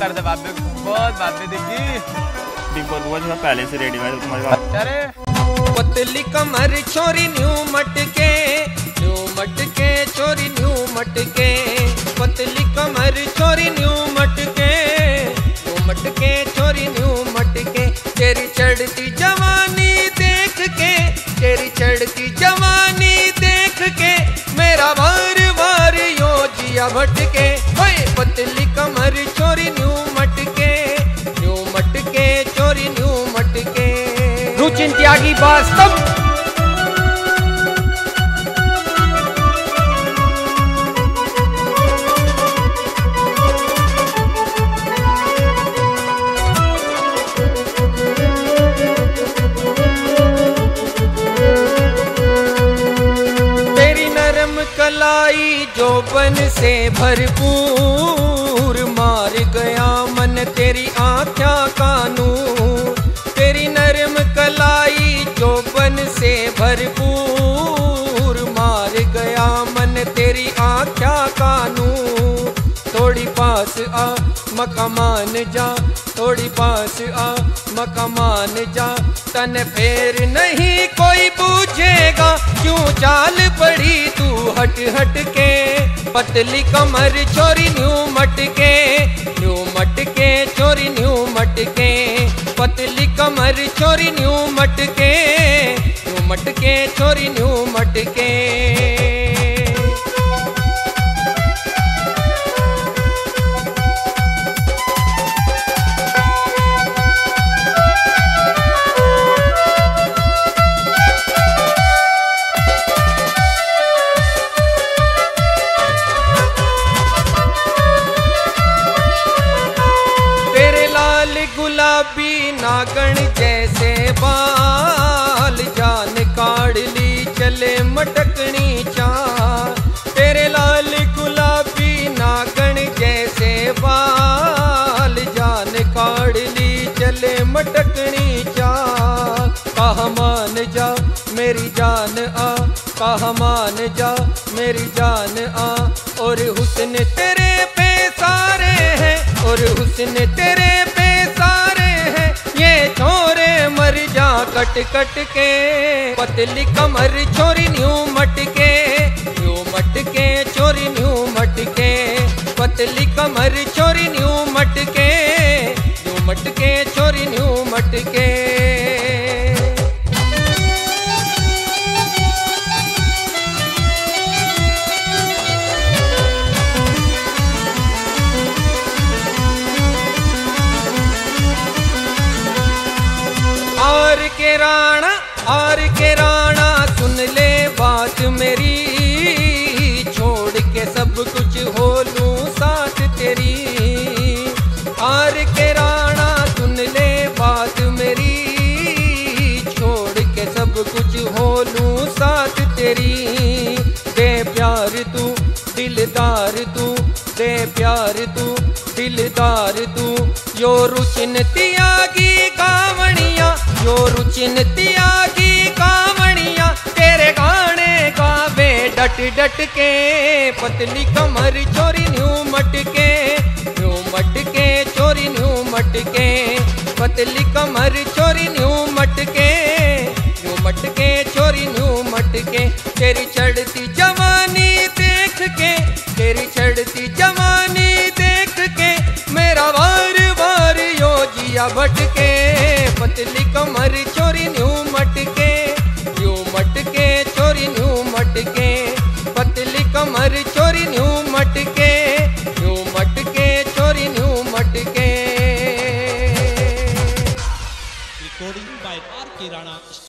कर दे बाबे बहुत बातें दिखी। बिग बॉस हुआ जो पहले से रेडी है तुम्हारे पास अरे। पतली कमर छोरी न्यू मटके न्यू मटके छोरी न्यू मटके। पतली कमर छोरी न्यू मटके न्यू मटके छोरी न्यू मटके। तेरी चढ़ती जवानी देख के तेरी चढ़ती जवानी देख के मेरा बार बार यो जिया भटके। ओए पतली छोरी न्यू मटके न्यू मटके चोरी न्यू मटके। रुचिन त्यागी वास्तव। तेरी नरम कलाई जोबन से भरपूर। मार गया मन तेरी आख्या कानू तेरी नरम कलाई जोबन से भरपूर। मार गया मन तेरी आख्या कानू थोड़ी पास आ, मकमान जा। थोड़ी पास आ, मकमान जा। तन फेर नहीं कोई पूछेगा, क्यों चाल पड़ी तू हट हट के? पतली कमर छोरी छोरी न्यू मटके न्यू मटके चोरी न्यू मटके। गुलाबी नागण जैसे बाल, जान काढ़ ली, चले मटकनी चाल। तेरे लाल गुलाबी नागण जैसे बाल, जान काढ़ ली, चले मटकनी चाल। कहा मान जा, मेरी जान आ, कहा मान जा, मेरी जान आ। और हुस्न तेरे पे सारे हैं, और हुस्न कट कट के पतली कमर चोरी न्यू मटके न्यू मटके, चोरी न्यू मटके, पतली कमर चोरी न्यू मटके न्यू मटके आर के राणा आर के राणा, सुन ले बात मेरी। छोड़ के सब कुछ हो लूँ साथ तेरी। आर के राणा, सुन ले बात मेरी। छोड़ के सब कुछ हो लूँ साथ तेरी। दे प्यार तू, दिलदार तू, दे प्यार तू, दिलदार तू। यो रुचिन त्यागी कावणिया यो रुचिन त्यागी कावणिया तेरे गाने गावे डट डट के पतली कमर चोरी न्यू मटके न्यू मटके चोरी न्यू मटके पतली कमर चोरी न्यू मटके न्यू मटके चोरी न्यू मटके तेरी चढ़ती जवानी देख के तेरी चढ़ती जवानी देख के मेरा वार वार यो जिया भटके